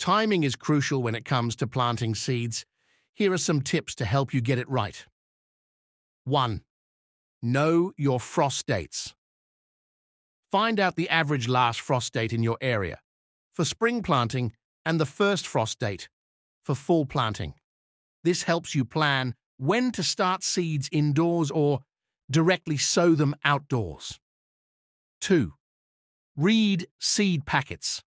Timing is crucial when it comes to planting seeds. Here are some tips to help you get it right. 1. Know your frost dates. Find out the average last frost date in your area for spring planting and the first frost date for fall planting. This helps you plan when to start seeds indoors or directly sow them outdoors. 2. Read seed packets.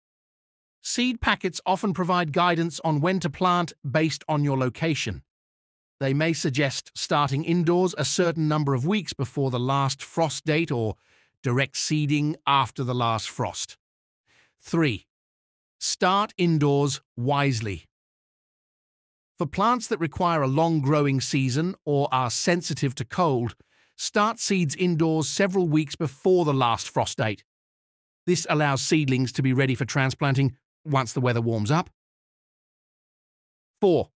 Seed packets often provide guidance on when to plant based on your location. They may suggest starting indoors a certain number of weeks before the last frost date or direct seeding after the last frost. 3. Start indoors wisely. For plants that require a long growing season or are sensitive to cold, start seeds indoors several weeks before the last frost date. This allows seedlings to be ready for transplanting once the weather warms up. 4.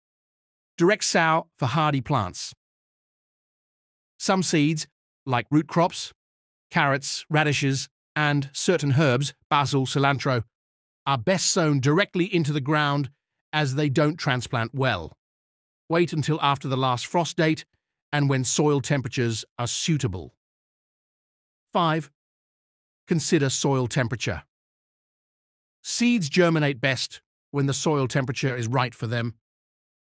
Direct sow for hardy plants. Some seeds, like root crops, carrots, radishes, and certain herbs, basil, cilantro, are best sown directly into the ground as they don't transplant well. Wait until after the last frost date and when soil temperatures are suitable. 5. Consider soil temperature. Seeds germinate best when the soil temperature is right for them.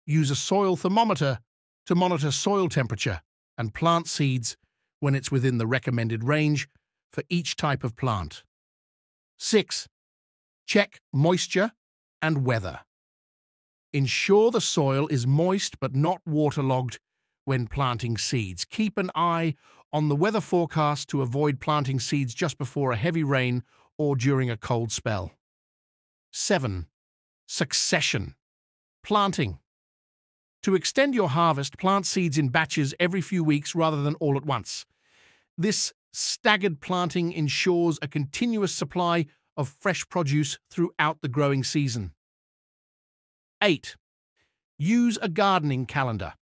Use a soil thermometer to monitor soil temperature and plant seeds when it's within the recommended range for each type of plant. 6. Check moisture and weather. Ensure the soil is moist but not waterlogged when planting seeds. Keep an eye on the weather forecast to avoid planting seeds just before a heavy rain or during a cold spell. 7. Succession. Planting. To extend your harvest, plant seeds in batches every few weeks rather than all at once. This staggered planting ensures a continuous supply of fresh produce throughout the growing season. 8. Use a gardening calendar.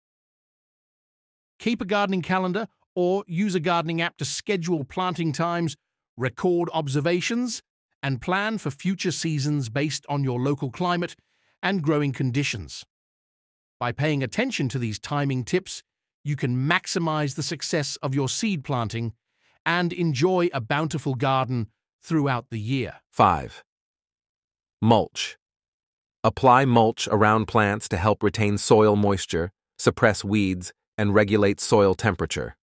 Keep a gardening calendar or use a gardening app to schedule planting times, record observations, and plan for future seasons based on your local climate and growing conditions. By paying attention to these timing tips, you can maximize the success of your seed planting and enjoy a bountiful garden throughout the year. 5. Mulch. Apply mulch around plants to help retain soil moisture, suppress weeds, and regulate soil temperature.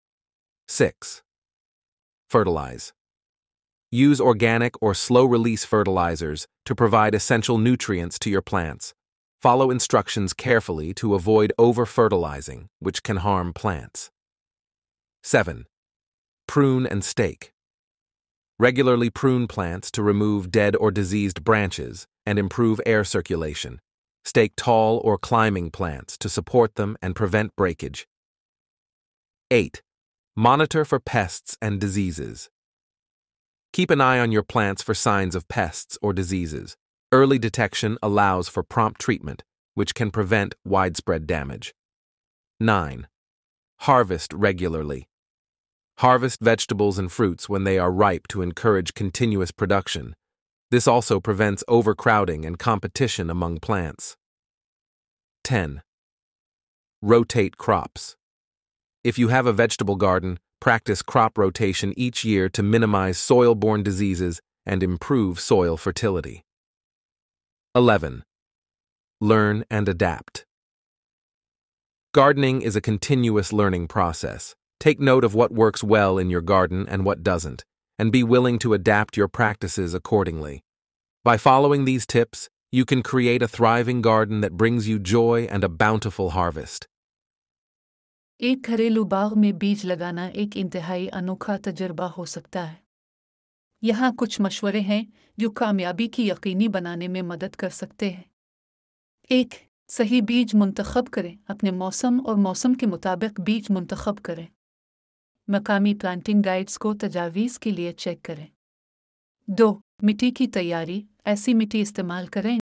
6. Fertilize. Use organic or slow-release fertilizers to provide essential nutrients to your plants. Follow instructions carefully to avoid over-fertilizing, which can harm plants. 7. Prune and stake. Regularly prune plants to remove dead or diseased branches and improve air circulation. Stake tall or climbing plants to support them and prevent breakage. 8. Monitor for pests and diseases. Keep an eye on your plants for signs of pests or diseases. Early detection allows for prompt treatment, which can prevent widespread damage. 9. Harvest regularly. Harvest vegetables and fruits when they are ripe to encourage continuous production. This also prevents overcrowding and competition among plants. 10. Rotate crops. If you have a vegetable garden, Practice crop rotation each year to minimize soil-borne diseases and improve soil fertility. 11. Learn and adapt. Gardening is a continuous learning process. Take note of what works well in your garden and what doesn't, and be willing to adapt your practices accordingly. By following these tips, you can create a thriving garden that brings you joy and a bountiful harvest. एक घरेलू बाग में बीज लगाना एक इंतहाई अनोखा तजर्बा हो सकता है। यहाँ कुछ मशवरे हैं जो कामयाबी की यकीनी बनाने में मदद कर सकते हैं। एक, सही बीज मुंतखब करें। अपने मौसम और मौसम के मुताबिक बीज मुंतखब करें। मकामी प्लांटिंग गाइड्स को तजावीज़ के लिए चेक करें। दो, मिट्टी की तैयारी। ऐसी मिट्टी इस्तेमाल करें